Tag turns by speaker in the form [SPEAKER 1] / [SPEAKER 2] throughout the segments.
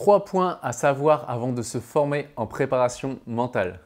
[SPEAKER 1] Trois points à savoir avant de se former en préparation mentale.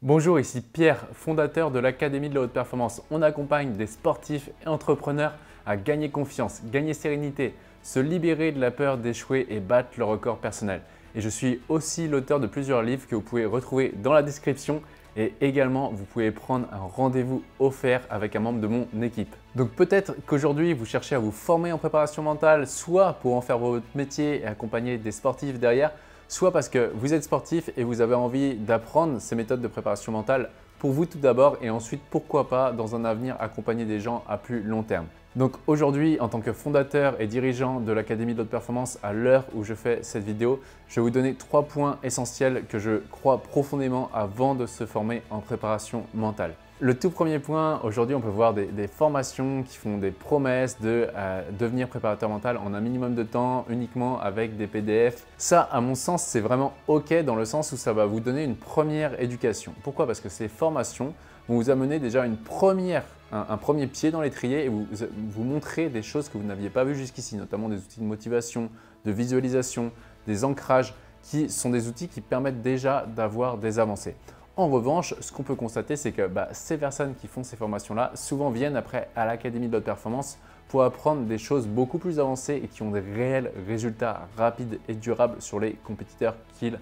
[SPEAKER 1] Bonjour, ici Pierre, fondateur de l'Académie de la haute performance. On accompagne des sportifs et entrepreneurs à gagner confiance, gagner sérénité, se libérer de la peur d'échouer et battre le record personnel. Et je suis aussi l'auteur de plusieurs livres que vous pouvez retrouver dans la description et également, vous pouvez prendre un rendez-vous offert avec un membre de mon équipe. Donc peut-être qu'aujourd'hui, vous cherchez à vous former en préparation mentale, soit pour en faire votre métier et accompagner des sportifs derrière, soit parce que vous êtes sportif et vous avez envie d'apprendre ces méthodes de préparation mentale pour vous tout d'abord et ensuite pourquoi pas dans un avenir accompagner des gens à plus long terme. Donc aujourd'hui, en tant que fondateur et dirigeant de l'Académie de haute performance, à l'heure où je fais cette vidéo, je vais vous donner trois points essentiels que je crois profondément avant de se former en préparation mentale. Le tout premier point, aujourd'hui on peut voir des, formations qui font des promesses de euh, devenir préparateur mental en un minimum de temps, uniquement avec des PDF. Ça, à mon sens, c'est vraiment OK dans le sens où ça va vous donner une première éducation. Pourquoi? Parce que ces formations vont vous amener déjà une première, un, premier pied dans l'étrier et vous, vous montrer des choses que vous n'aviez pas vues jusqu'ici, notamment des outils de motivation, de visualisation, des ancrages, qui sont des outils qui permettent déjà d'avoir des avancées. En revanche, ce qu'on peut constater, c'est que bah, ces personnes qui font ces formations-là, souvent viennent après à l'Académie de haute performance pour apprendre des choses beaucoup plus avancées et qui ont des réels résultats rapides et durables sur les compétiteurs qu'ils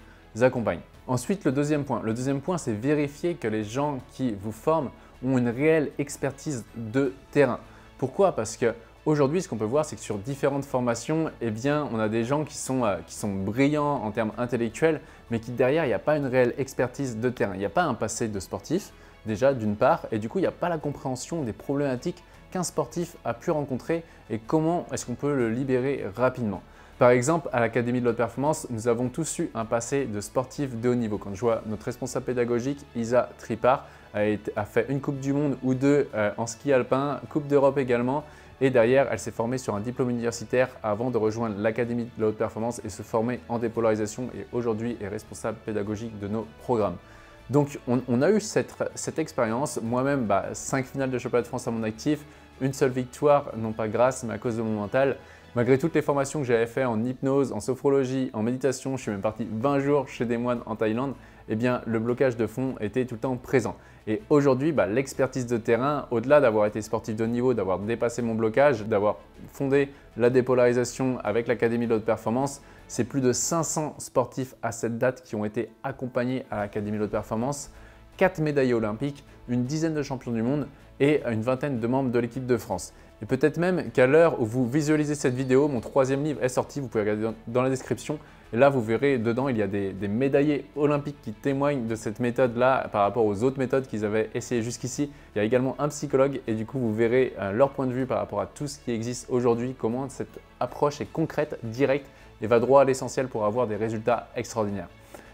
[SPEAKER 1] Ensuite, le deuxième point. Le deuxième point, c'est vérifier que les gens qui vous forment ont une réelle expertise de terrain. Pourquoi? Parce que Aujourd'hui, ce qu'on peut voir, c'est que sur différentes formations, eh bien, on a des gens qui sont, euh, qui sont brillants en termes intellectuels, mais qui derrière, il n'y a pas une réelle expertise de terrain. Il n'y a pas un passé de sportif, déjà, d'une part, et du coup, il n'y a pas la compréhension des problématiques qu'un sportif a pu rencontrer et comment est-ce qu'on peut le libérer rapidement. Par exemple, à l'Académie de l'Haute Performance, nous avons tous eu un passé de sportif de haut niveau. Quand je vois notre responsable pédagogique, Isa Tripart, a, a fait une Coupe du Monde ou deux euh, en ski alpin, Coupe d'Europe également, et derrière, elle s'est formée sur un diplôme universitaire avant de rejoindre l'Académie de la haute performance et se former en dépolarisation et aujourd'hui est responsable pédagogique de nos programmes. Donc on, a eu cette, expérience, moi-même 5 bah, finales de championnat de France à mon actif, une seule victoire, non pas grâce mais à cause de mon mental. Malgré toutes les formations que j'avais fait en hypnose, en sophrologie, en méditation, je suis même parti 20 jours chez des moines en Thaïlande, eh bien le blocage de fond était tout le temps présent. Et aujourd'hui, bah, l'expertise de terrain, au-delà d'avoir été sportif de haut niveau, d'avoir dépassé mon blocage, d'avoir fondé la dépolarisation avec l'Académie de haute performance, c'est plus de 500 sportifs à cette date qui ont été accompagnés à l'Académie de haute performance, 4 médailles olympiques, une dizaine de champions du monde et une vingtaine de membres de l'équipe de France. Et peut-être même qu'à l'heure où vous visualisez cette vidéo, mon troisième livre est sorti, vous pouvez regarder dans la description. Et là, vous verrez dedans, il y a des, médaillés olympiques qui témoignent de cette méthode-là par rapport aux autres méthodes qu'ils avaient essayées jusqu'ici. Il y a également un psychologue et du coup, vous verrez euh, leur point de vue par rapport à tout ce qui existe aujourd'hui, comment cette approche est concrète, directe et va droit à l'essentiel pour avoir des résultats extraordinaires.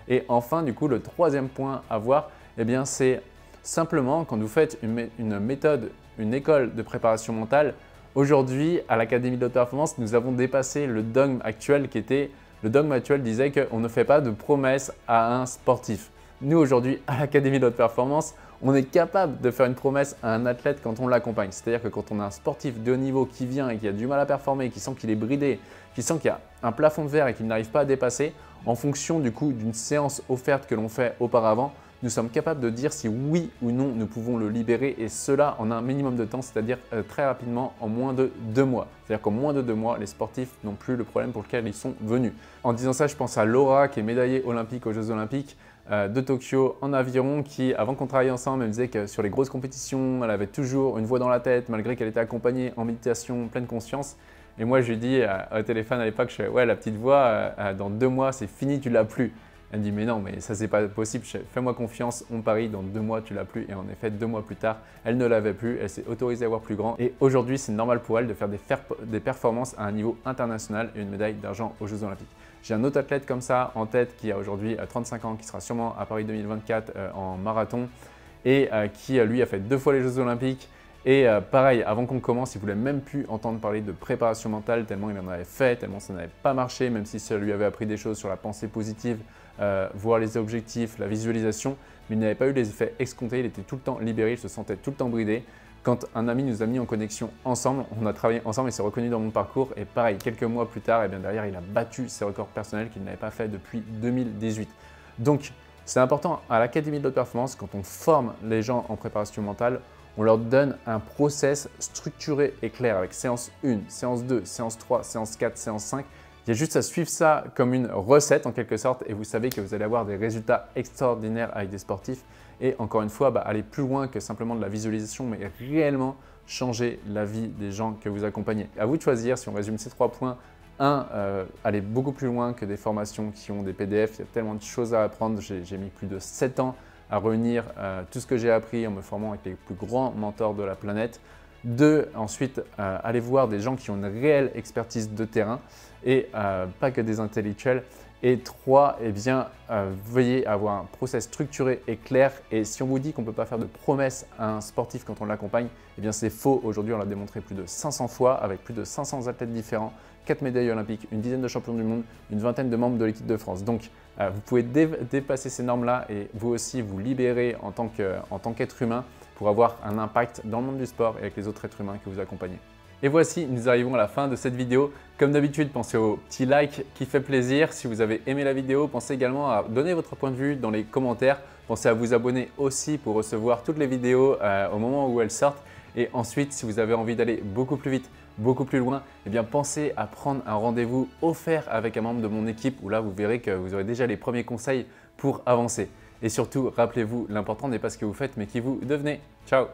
[SPEAKER 1] Et enfin, du coup, le troisième point à voir, eh bien, c'est simplement quand vous faites une méthode une école de préparation mentale. Aujourd'hui, à l'Académie de haute performance, nous avons dépassé le dogme actuel qui était, le dogme actuel disait qu'on ne fait pas de promesses à un sportif. Nous, aujourd'hui, à l'Académie de haute performance, on est capable de faire une promesse à un athlète quand on l'accompagne. C'est-à-dire que quand on a un sportif de haut niveau qui vient et qui a du mal à performer, qui sent qu'il est bridé, qui sent qu'il y a un plafond de verre et qu'il n'arrive pas à dépasser, en fonction du coup d'une séance offerte que l'on fait auparavant, nous sommes capables de dire si oui ou non nous pouvons le libérer et cela en un minimum de temps, c'est-à-dire euh, très rapidement en moins de deux mois. C'est-à-dire qu'en moins de deux mois, les sportifs n'ont plus le problème pour lequel ils sont venus. En disant ça, je pense à Laura qui est médaillée olympique aux Jeux olympiques euh, de Tokyo en aviron qui, avant qu'on travaille ensemble, elle me disait que sur les grosses compétitions, elle avait toujours une voix dans la tête malgré qu'elle était accompagnée en méditation, pleine conscience. Et moi, je lui dis euh, au téléphone à l'époque, ouais, la petite voix, dans deux mois, c'est fini, tu l'as plus. Elle dit mais non, mais ça c'est pas possible, fais-moi confiance, on parie, dans deux mois tu l'as plus. Et en effet, deux mois plus tard, elle ne l'avait plus, elle s'est autorisée à avoir plus grand. Et aujourd'hui, c'est normal pour elle de faire des, performances à un niveau international et une médaille d'argent aux Jeux Olympiques. J'ai un autre athlète comme ça en tête qui a aujourd'hui 35 euh, ans, qui sera sûrement à Paris 2024 euh, en marathon et euh, qui lui a fait deux fois les Jeux Olympiques. Et pareil, avant qu'on commence, il voulait même plus entendre parler de préparation mentale tellement il en avait fait, tellement ça n'avait pas marché, même si ça lui avait appris des choses sur la pensée positive, euh, voir les objectifs, la visualisation, mais il n'avait pas eu les effets escomptés, il était tout le temps libéré, il se sentait tout le temps bridé. quand un ami nous a mis en connexion ensemble, on a travaillé ensemble et s'est reconnu dans mon parcours. Et pareil, quelques mois plus tard, et eh bien derrière, il a battu ses records personnels qu'il n'avait pas fait depuis 2018. Donc, c'est important à l'Académie de haute performance, quand on forme les gens en préparation mentale, on leur donne un process structuré et clair avec séance 1, séance 2, séance 3, séance 4, séance 5. Il y a juste à suivre ça comme une recette en quelque sorte et vous savez que vous allez avoir des résultats extraordinaires avec des sportifs. Et encore une fois, bah, aller plus loin que simplement de la visualisation, mais réellement changer la vie des gens que vous accompagnez. À vous de choisir, si on résume ces trois points, un, euh, aller beaucoup plus loin que des formations qui ont des PDF. Il y a tellement de choses à apprendre. J'ai mis plus de 7 ans à réunir euh, tout ce que j'ai appris en me formant avec les plus grands mentors de la planète. Deux, ensuite, euh, aller voir des gens qui ont une réelle expertise de terrain et pas que des intellectuels. Et trois, eh bien, veuillez avoir un process structuré et clair. Et si on vous dit qu'on ne peut pas faire de promesses à un sportif quand on l'accompagne, eh bien c'est faux. Aujourd'hui, on l'a démontré plus de 500 fois avec plus de 500 athlètes différents 4 médailles olympiques, une dizaine de champions du monde, une vingtaine de membres de l'équipe de France. Donc, euh, vous pouvez dépasser ces normes-là et vous aussi vous libérer en tant qu'être humain pour avoir un impact dans le monde du sport et avec les autres êtres humains que vous accompagnez. Et voici, nous arrivons à la fin de cette vidéo. Comme d'habitude, pensez au petit like qui fait plaisir. Si vous avez aimé la vidéo, pensez également à donner votre point de vue dans les commentaires. Pensez à vous abonner aussi pour recevoir toutes les vidéos euh, au moment où elles sortent. Et ensuite, si vous avez envie d'aller beaucoup plus vite, beaucoup plus loin, eh bien pensez à prendre un rendez-vous offert avec un membre de mon équipe où là vous verrez que vous aurez déjà les premiers conseils pour avancer. Et surtout, rappelez-vous, l'important n'est pas ce que vous faites mais qui vous devenez. Ciao